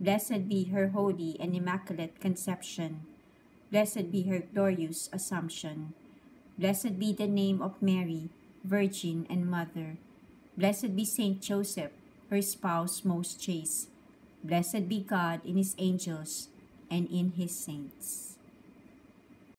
Blessed be her holy and immaculate conception. Blessed be her glorious assumption. Blessed be the name of Mary, Virgin and Mother. Blessed be Saint Joseph, her spouse most chaste. Blessed be God in his angels and in his saints.